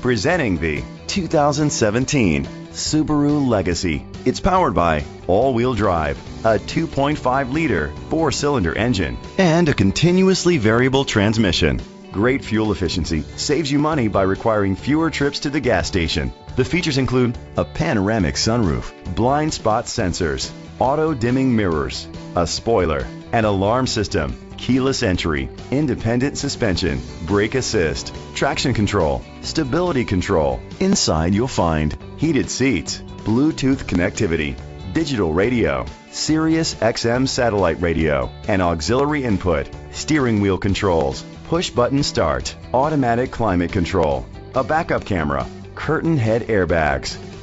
Presenting the 2017 Subaru Legacy. It's powered by all-wheel drive, a 2.5-liter four-cylinder engine, and a continuously variable transmission. Great fuel efficiency saves you money by requiring fewer trips to the gas station. The features include a panoramic sunroof, blind spot sensors, auto dimming mirrors, a spoiler, an alarm system, keyless entry, independent suspension, brake assist, traction control, stability control. Inside you'll find heated seats, Bluetooth connectivity, digital radio, Sirius XM satellite radio, and auxiliary input, steering wheel controls, push button start, automatic climate control, a backup camera, curtain head airbags.